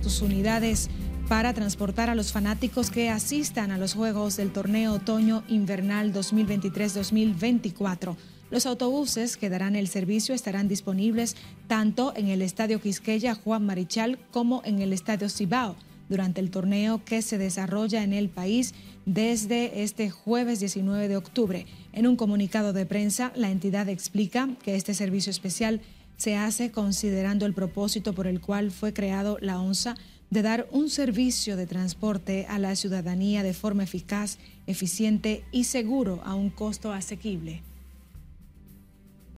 sus unidades para transportar a los fanáticos que asistan a los Juegos del Torneo Otoño Invernal 2023-2024. Los autobuses que darán el servicio estarán disponibles tanto en el Estadio Quisqueya Juan Marichal como en el Estadio Cibao durante el torneo que se desarrolla en el país desde este jueves 19 de octubre. En un comunicado de prensa, la entidad explica que este servicio especial se hace considerando el propósito por el cual fue creado la ONSA de dar un servicio de transporte a la ciudadanía de forma eficaz, eficiente y seguro a un costo asequible.